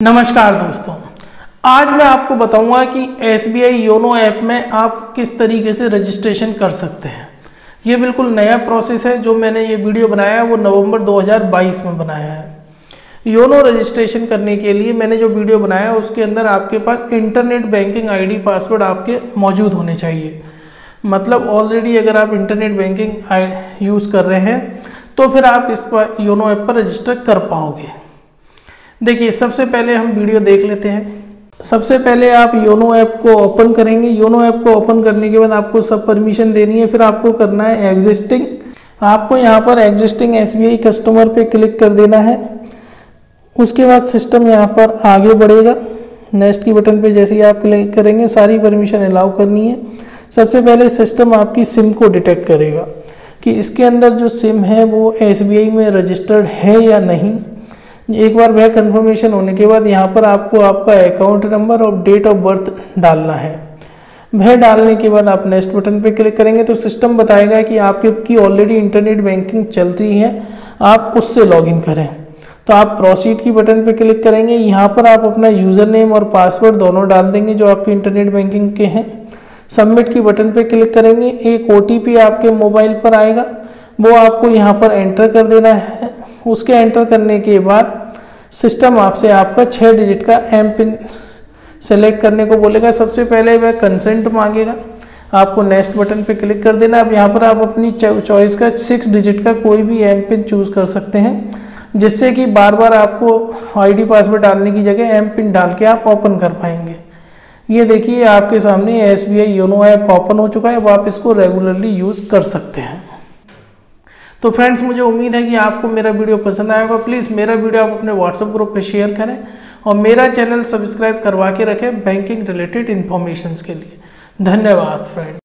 नमस्कार दोस्तों। आज मैं आपको बताऊँगा कि S B I YONO app में आप किस तरीके से रजिस्ट्रेशन कर सकते हैं। ये बिल्कुल नया प्रोसेस है, जो मैंने ये वीडियो बनाया है, वो नवंबर 2022 में बनाया है। योनो रजिस्ट्रेशन करने के लिए मैंने जो वीडियो बनाया है उसके अंदर आपके पास इंटरनेट बैंकिंग आईडी, पासवर्ड आपके मौजूद होने चाहिए। मतलब ऑलरेडी अगर आप इंटरनेट बैंकिंग यूज़ कर रहे हैं तो फिर आप इस पर योनो ऐप पर रजिस्टर कर पाओगे। देखिए, सबसे पहले हम वीडियो देख लेते हैं। सबसे पहले आप योनो ऐप को ओपन करेंगे। योनो ऐप को ओपन करने के बाद आपको सब परमिशन देनी है, फिर आपको करना है एग्जिस्टिंग आपको यहाँ पर एग्जिस्टिंग एसबीआई कस्टमर पे क्लिक कर देना है। उसके बाद सिस्टम यहाँ पर आगे बढ़ेगा। नेक्स्ट की बटन पे जैसे ही आप क्लिक करेंगे, सारी परमिशन अलाउ करनी है। सबसे पहले सिस्टम आपकी सिम को डिटेक्ट करेगा कि इसके अंदर जो सिम है, वो एसबीआई में रजिस्टर्ड है या नहीं। एक बार वह कंफर्मेशन होने के बाद यहाँ पर आपको आपका अकाउंट नंबर और डेट ऑफ़ बर्थ डालना है। वह डालने के बाद आप नेक्स्ट बटन पर क्लिक करेंगे तो सिस्टम बताएगा कि आपके की ऑलरेडी इंटरनेट बैंकिंग चल रही है, आप उससे लॉगिन करें। तो आप प्रोसीड की बटन पर क्लिक करेंगे, यहाँ पर आप अपना यूज़र नेम और पासवर्ड दोनों डाल देंगे जो आपके इंटरनेट बैंकिंग के हैं। सबमिट की बटन पर क्लिक करेंगे, एक ओटीपी आपके मोबाइल पर आएगा, वो आपको यहाँ पर एंटर कर देना है। उसके एंटर करने के बाद सिस्टम आपसे आपका छः डिजिट का एम पिन सेलेक्ट करने को बोलेगा। सबसे पहले वह कंसेंट मांगेगा। आपको नेक्स्ट बटन पे क्लिक कर देना। अब यहाँ पर आप अपनी चॉइस का सिक्स डिजिट का कोई भी एम पिन चूज़ कर सकते हैं, जिससे कि बार बार आपको आईडी पासवर्ड डालने की जगह एम पिन डाल के आप ओपन कर पाएँगे। ये देखिए, आपके सामने S B I YONO app open हो चुका है। अब आप इसको रेगुलरली यूज़ कर सकते हैं। तो फ्रेंड्स मुझे उम्मीद है कि आपको मेरा वीडियो पसंद आया होगा। प्लीज़ मेरा वीडियो आप अपने व्हाट्सएप ग्रुप पे शेयर करें और मेरा चैनल सब्सक्राइब करवा के रखें बैंकिंग रिलेटेड इन्फॉर्मेशन के लिए। धन्यवाद फ्रेंड